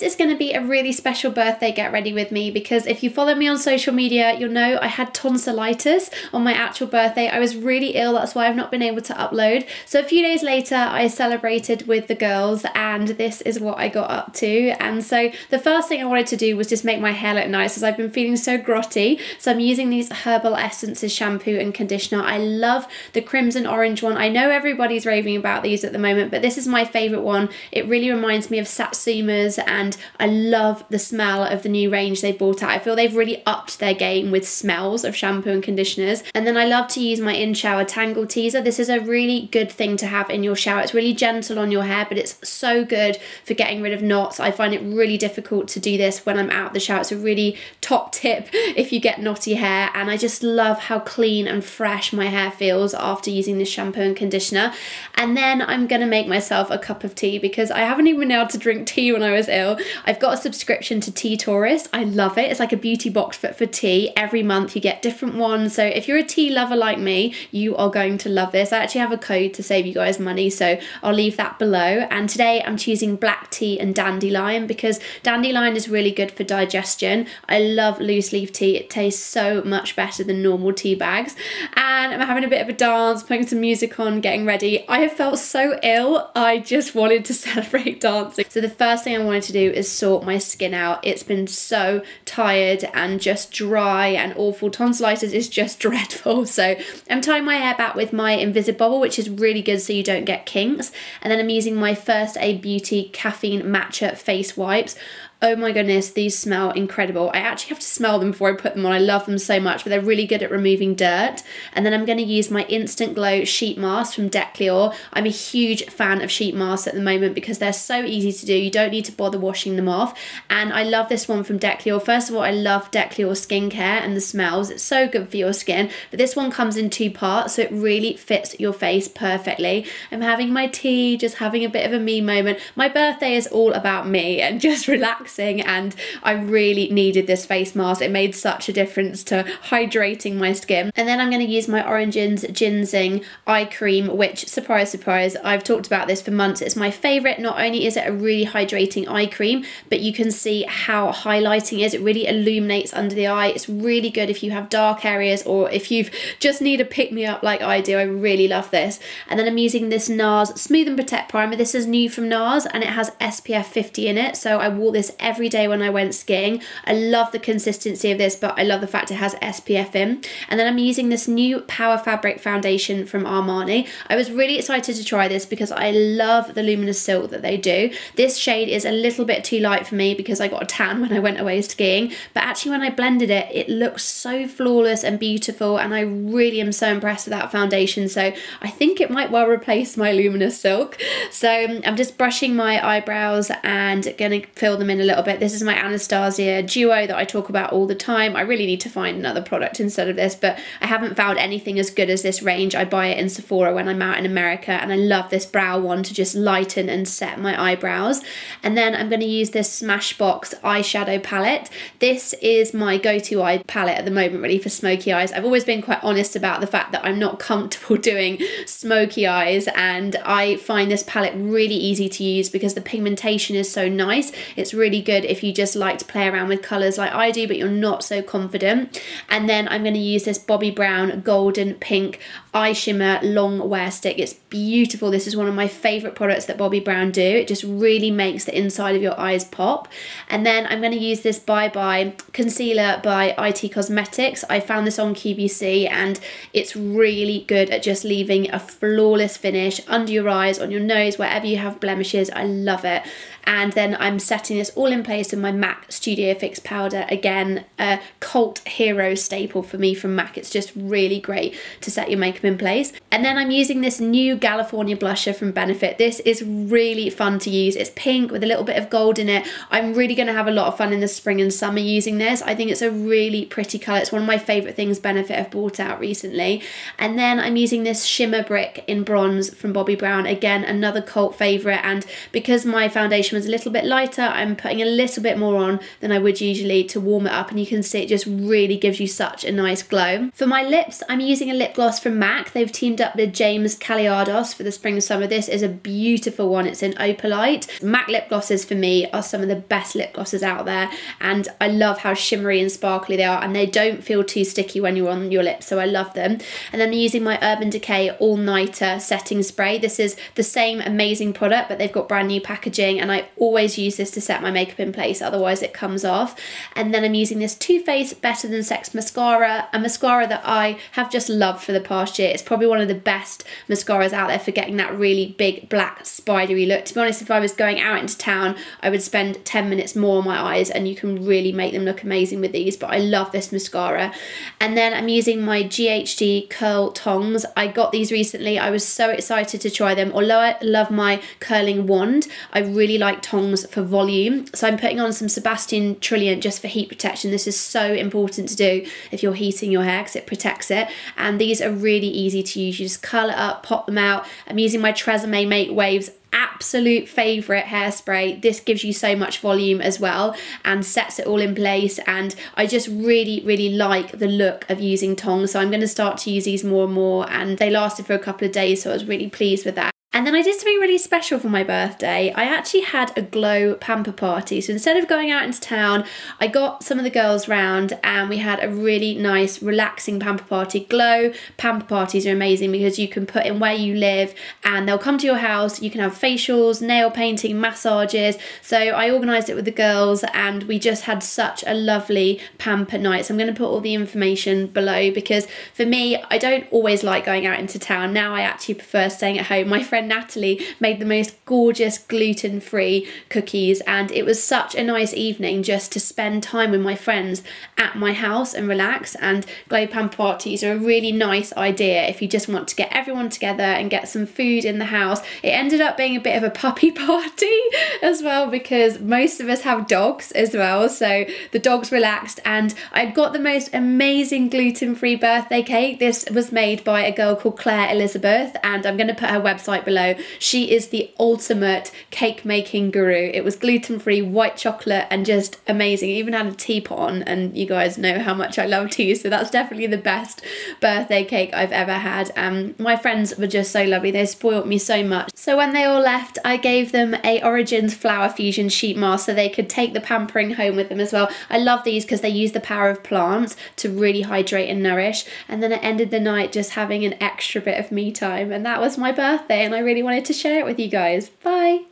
this is going to be a really special birthday get ready with me because if you follow me on social media, you'll know I had tonsillitis on my actual birthday. I was really ill, that's why I've not been able to upload. So a few days later, I celebrated with the girls and this is what I got up to. And so the first thing I wanted to do was just make my hair look nice as I've been feeling so grotty. So I'm using these Herbal Essences shampoo and conditioner. I love the crimson orange one. I know everybody's raving about these at the moment, but this is my favorite one. It really reminds me of Satsuma's and I love the smell of the new range they've brought out. I feel they've really upped their game with smells of shampoo and conditioners. And then I love to use my in shower Tangle Teezer. This is a really good thing to have in your shower. It's really gentle on your hair, but it's so good for getting rid of knots. I find it really difficult to do this when I'm out the shower. It's a really top tip if you get knotty hair. And I just love how clean and fresh my hair feels after using this shampoo and conditioner. And then I'm gonna make myself a cup of tea because I haven't even been able to drink tea when I was ill. I've got a subscription to Tea Tourist. I love it. It's like a beauty box but for tea. Every month you get different ones. So if you're a tea lover like me, you are going to love this. I actually have a code to save you guys money, so I'll leave that below. And today I'm choosing black tea and dandelion because dandelion is really good for digestion. I love loose leaf tea. It tastes so much better than normal tea bags. And I'm having a bit of a dance, putting some music on, getting ready. I have felt so ill. I just wanted to celebrate dancing. So the first thing I wanted to do is sort my skin out. It's been so tired and just dry and awful. Tonsillitis is just dreadful. So I'm tying my hair back with my Invisibobble, which is really good so you don't get kinks. And then I'm using my First Aid Beauty Caffeine Matcha Face Wipes. Oh my goodness, these smell incredible. I actually have to smell them before I put them on. I love them so much, but they're really good at removing dirt. And then I'm going to use my Instant Glow Sheet Mask from Decleor. I'm a huge fan of sheet masks at the moment because they're so easy to do. You don't need to bother washing them off. And I love this one from Decleor. First of all, I love Decleor skincare and the smells. It's so good for your skin. But this one comes in two parts, so it really fits your face perfectly. I'm having my tea, just having a bit of a me moment. My birthday is all about me and just relax relaxing and I really needed this face mask. It made such a difference to hydrating my skin. And then I'm going to use my Origins GinZing Eye Cream, which, surprise, surprise, I've talked about this for months. It's my favourite. Not only is it a really hydrating eye cream, but you can see how highlighting is. It really illuminates under the eye. It's really good if you have dark areas or if you've just need a pick-me-up like I do. I really love this. And then I'm using this NARS Smooth and Protect Primer. This is new from NARS and it has SPF 50 in it. So I wore this every day when I went skiing. I love the consistency of this, but I love the fact it has SPF in. And then I'm using this new Power Fabric Foundation from Armani. I was really excited to try this because I love the luminous silk that they do. This shade is a little bit too light for me because I got a tan when I went away skiing, but actually when I blended it, it looks so flawless and beautiful and I really am so impressed with that foundation. So I think it might well replace my luminous silk. So um, I'm just brushing my eyebrows and gonna fill them in a little bit. This is my Anastasia Duo that I talk about all the time. I really need to find another product instead of this, but I haven't found anything as good as this range. I buy it in Sephora when I'm out in America, and I love this brow one to just lighten and set my eyebrows. And then I'm going to use this Smashbox eyeshadow palette. This is my go-to eye palette at the moment, really, for smoky eyes. I've always been quite honest about the fact that I'm not comfortable doing smoky eyes, and I find this palette really easy to use because the pigmentation is so nice. It's really good if you just like to play around with colours like I do, but you're not so confident. And then I'm going to use this Bobbi Brown Golden Pink Eye Shimmer Long Wear Stick. It's beautiful. This is one of my favourite products that Bobbi Brown do. It just really makes the inside of your eyes pop. And then I'm going to use this Bye Bye Concealer by IT Cosmetics. I found this on QVC and it's really good at just leaving a flawless finish under your eyes, on your nose, wherever you have blemishes. I love it and then I'm setting this all in place with my MAC Studio Fix powder. Again a cult hero staple for me from MAC. It's just really great to set your makeup in place. And then I'm using this new California blusher from Benefit. This is really fun to use. It's pink with a little bit of gold in it. I'm really going to have a lot of fun in the spring and summer using this. I think it's a really pretty colour it's one of my favourite things Benefit have brought out recently. And then I'm using this shimmer brick in bronze from Bobbi Brown. Again another cult favourite and because my foundation was a little bit lighter, I'm putting a little bit more on than I would usually to warm it up and you can see it just really gives you such a nice glow. For my lips, I'm using a lip gloss from MAC. They've teamed up with James Kaliardos for the spring and summer. This is a beautiful one. It's in Opalite. MAC lip glosses for me are some of the best lip glosses out there and I love how shimmery and sparkly they are and they don't feel too sticky when you're on your lips so I love them. And then I'm using my Urban Decay All Nighter Setting Spray. This is the same amazing product but they've got brand new packaging and I always use this to set my makeup in place otherwise it comes off. And then I'm using this Too Faced Better Than Sex mascara, a mascara that I have just loved for the past year. It's probably one of the best mascaras out there for getting that really big black spidery look. To be honest, if I was going out into town, I would spend 10 minutes more on my eyes and you can really make them look amazing with these, but I love this mascara. And then I'm using my GHD Curl Tongs. I got these recently. I was so excited to try them. Although I love my curling wand, I really like tongs for volume. So I'm putting on some Sebastian Trilliant just for heat protection. This is so important to do if you're heating your hair because it protects it. And these are really easy to use. You just curl it up, pop them out. I'm using my Tresemme Make Waves absolute favorite hairspray this gives you so much volume as well and sets it all in place and I just really really like the look of using tongs so I'm going to start to use these more and more and they lasted for a couple of days so I was really pleased with that and then I did something really special for my birthday. I actually had a Glo pamper party. So instead of going out into town, I got some of the girls round and we had a really nice, relaxing pamper party. Glo pamper parties are amazing because you can put in where you live and they'll come to your house. You can have facials, nail painting, massages. So I organised it with the girls and we just had such a lovely pamper night. So I'm going to put all the information below because for me, I don't always like going out into town. Now I actually prefer staying at home. My friend friend Natalie made the most gorgeous gluten free cookies, and it was such a nice evening just to spend time with my friends at my house and relax. And Glo pamper parties are a really nice idea if you just want to get everyone together and get some food in the house. It ended up being a bit of a puppy party as well because most of us have dogs as well, so the dogs relaxed, and I got the most amazing gluten free birthday cake. This was made by a girl called Claire Elizabeth, and I'm going to put her website below. She is the ultimate cake making guru. It was gluten free, white chocolate, and just amazing. Even had a teapot on, and you guys know how much I love tea, so that's definitely the best birthday cake I've ever had. Um, my friends were just so lovely. They spoiled me so much. So when they all left, I gave them a Origins Flower Fusion sheet mask so they could take the pampering home with them as well. I love these because they use the power of plants to really hydrate and nourish. And then I ended the night just having an extra bit of me time, and that was my birthday, and I really wanted to share it with you guys. Bye!